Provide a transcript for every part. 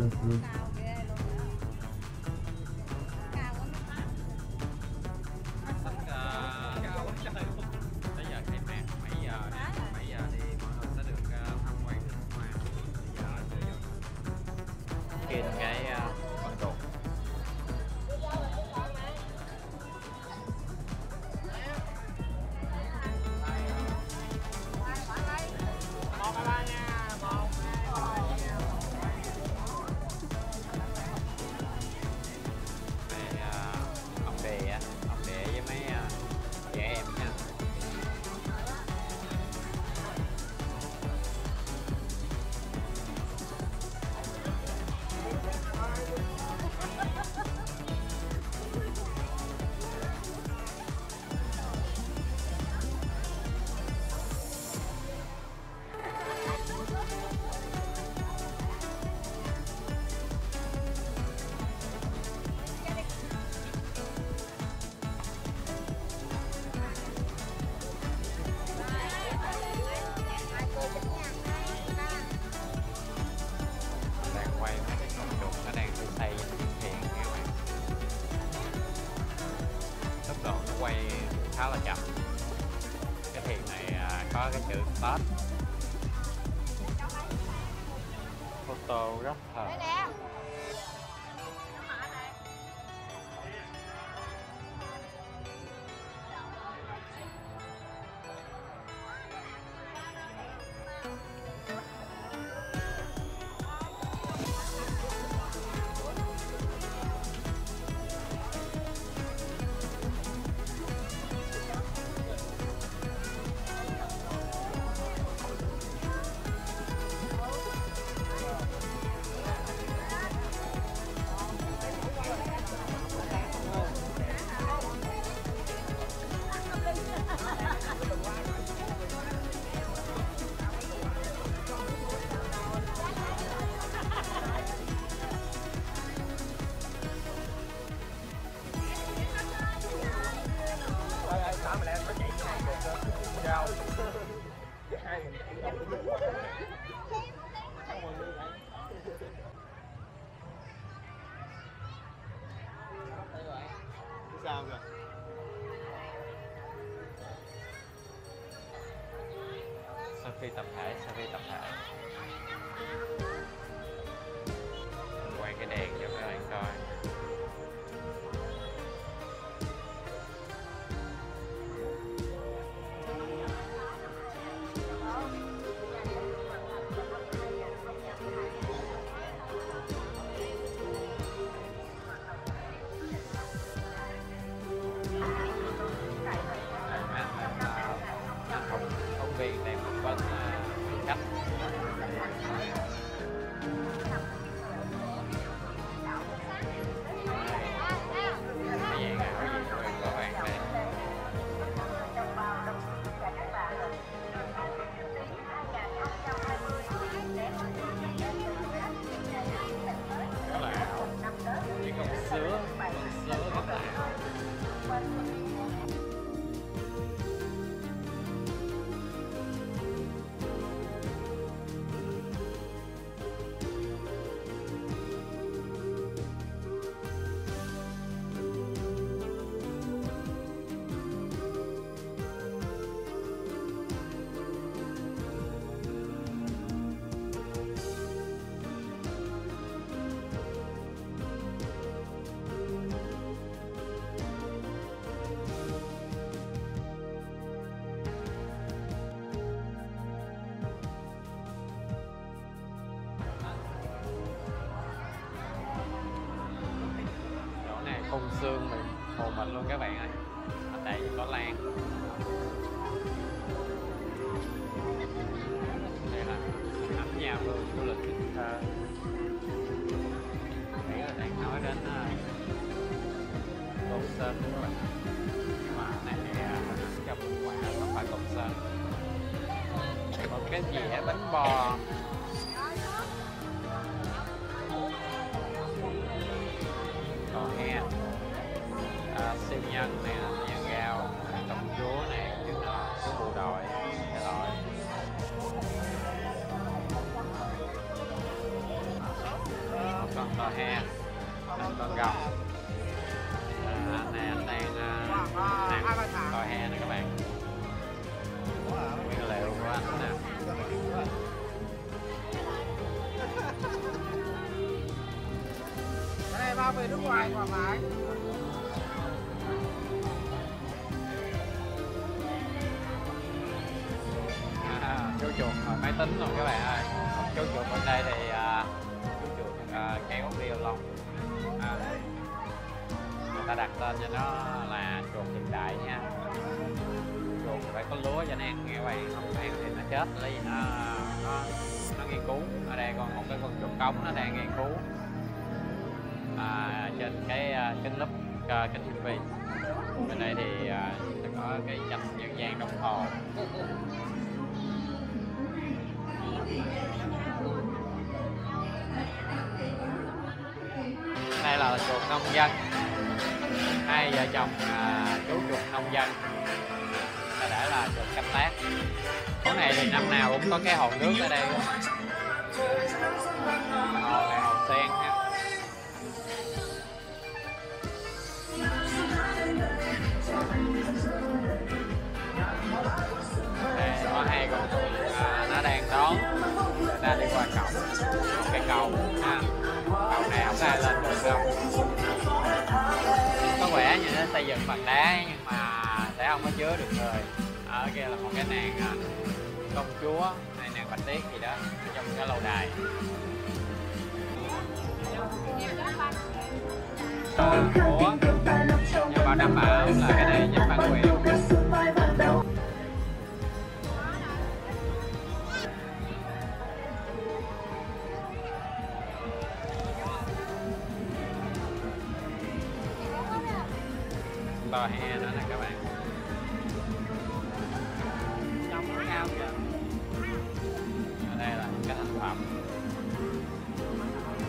cao ghê luôn tô rất đây thật phi tập thể selfie tập thể. Mình quay cái đèn cho các bạn coi. Khung xương mình hồn mình luôn các bạn ơi. Ở đây có lan. Đây là ấm nhà vườn du lịch Cần Thơ. Nãy là đang nói đến ờ, côn sơn đúng bạn nhưng mà này ờ, là mình ăn cho quả không phải côn sơn. Một cái gì bánh bò. Siêu nhân nè nhân gao công chúa nè chứ nó chú bộ đội cái loại to he ờ, anh con gồng ờ, à, anh này anh đang ăn to he nè các bạn. Nguyên liệu của anh nè. Cái này bao về nước ngoài còn mái chuột ngồi máy tính luôn các bạn ơi. Chú chuột bên đây thì à, chú chuột à, kéo violon à, người ta đặt tên cho nó là chuột hiện đại nha. Chuột phải có lúa cho nó ăn nghe vậy không ăn thì nó chết. Lấy nó nó nó nghiên cứu ở đây còn một cái con chuột cống nó đang nghiên cứu. À, trên cái kính lúp uh, kính TV bên đây thì à, sẽ có cái tranh dân gian đồng hồ đây là chuột nông dân. Hai vợ chồng à, chú chuột nông dân. Ta đã là chuột canh tác. Chỗ này thì năm nào cũng có cái hồ nước ở đây. Hồ này hồ sen ha. Đón người ta đi qua cổng. Một cái cầu ha. Cầu này không ai lên được đâu. Có vẻ như nó xây dựng bằng đá, nhưng mà sẽ không có chứa được người. Ở kia là một cái nàng à, công chúa hay nàng bạch tuyết gì đó, ở trong cái lâu đài. Ủa? nhưng mà đảm bảo là cái này giúp bản quyền. To he nữa nè các bạn. Trong nó cao kìa. Ở đây là những cái thành phẩm.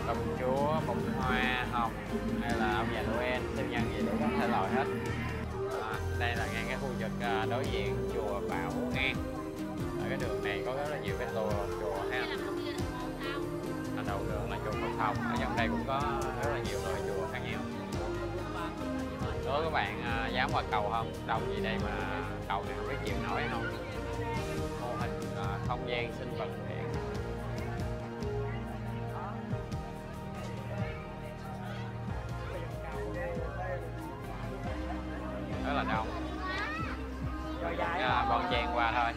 Công chúa bông hoa hồng. Hay là ông già noel siêu nhân gì đủ các thể loại hết. À, đây là ngay cái khu vực à, đối diện chùa bảo an. Ở cái đường này có rất là nhiều cái tour chùa ha. Ở đầu đường là chùa Phật Thông ở trong đây cũng có rất là nhiều loại chùa khác nhau đối các bạn à, dám qua cầu không? Đông gì đây mà cầu này không biết chịu nổi không? Mô hình à, không gian sinh vật biển. Rất là đông. À, bon chen qua thôi.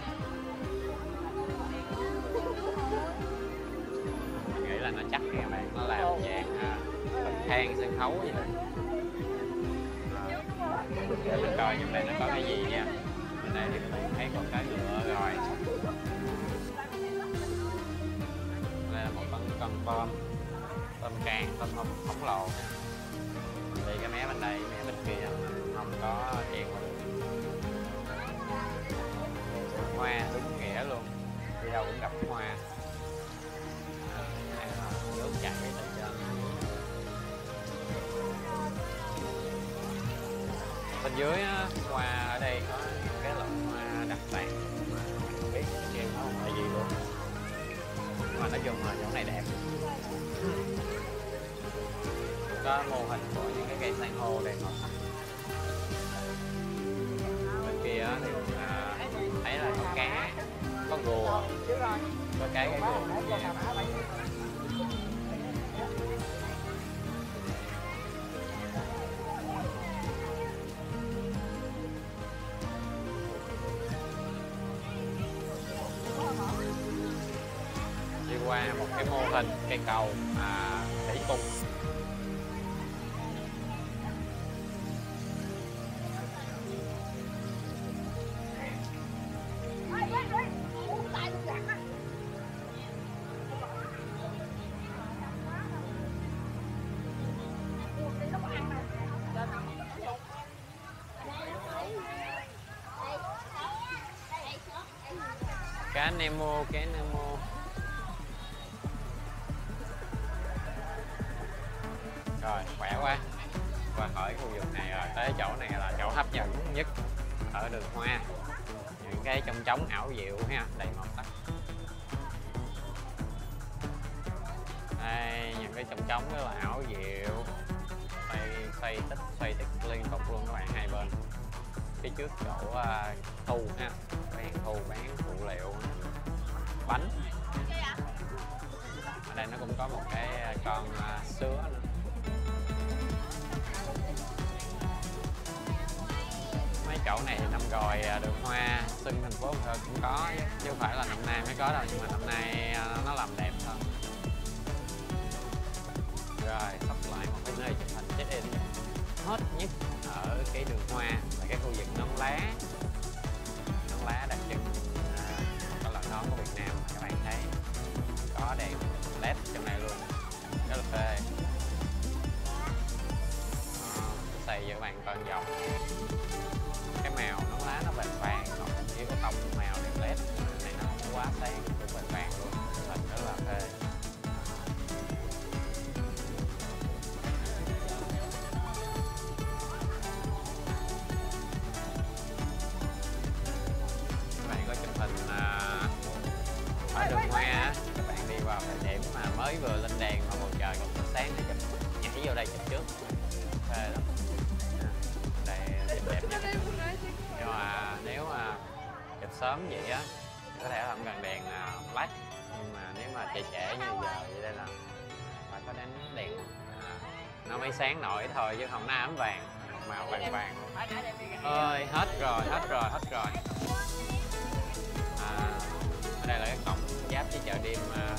Mình nghĩ là nó chắc nè bạn nó làm dạng à, thang sân khấu vậy đó để mình coi trong đây nó có cái gì nha. Bên đây thì mình thấy có cái ngựa rồi. Đây là một con con tôm tôm càng tôm không khổng lồ thì cái mé bên đây, mé bên kia, không có chuyện hoa đúng nghĩa luôn. Đi đâu cũng gặp hoa. Ờ, nước chảy. Bên dưới á, hoa ở đây có những cái loại hoa đặc sản. Mà không biết kia nó là gì luôn. Nhưng mà nói chung là chỗ này đẹp. Có mô hình của những cái cây san hô đẹp không bên kia thì à, thấy là có cá có rùa có cái cái rùa gì hình cây cầu à, thủy cung cá nemo cá nemo rồi khỏe quá. Qua khỏi khu vực này rồi tới chỗ này là chỗ hấp dẫn nhất ở đường hoa. Những cái trong trống ảo diệu ha đầy màu sắc. Đây những cái trong trống rất là ảo diệu. Xoay xoay tích xoay tích liên tục luôn các bạn hai bên. Phía trước chỗ uh, thu ha bán thu bán phụ liệu. Bánh. Ở đây nó cũng có một cái à, con uh, rồi à, đường hoa, xuân thành phố Cần Thơ cũng có, chứ không phải là năm nay mới có đâu, nhưng mà năm nay à, nó làm đẹp hơn. Rồi, sắp lại một cái nơi chụp hình check in. Hot nhất ở cái đường hoa là cái khu vực nón lá. Nón lá đặc trưng à, đó là nón của Việt Nam các bạn thấy có đèn led trong này luôn, rất là phê. Ờ, xây cho các bạn con dòng nó vàng vàng còn chỉ có tông màu đèn led, này nó không quá sáng. sớm vậy á có thể không cần đèn à, led nhưng mà nếu mà trẻ trẻ như giờ vậy đây là à, phải có đánh đèn à, nó mới sáng nổi thôi chứ không nó ám vàng màu vàng vàng. Ơi hết rồi hết rồi hết rồi. À, ở đây là cái cổng giáp với chợ đêm à,